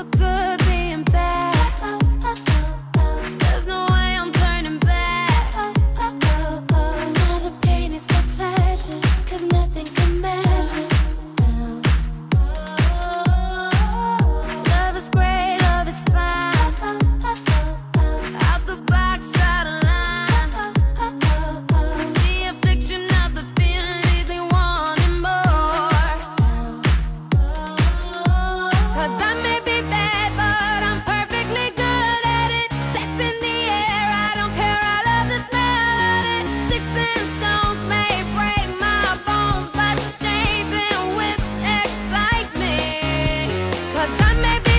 for good. maybe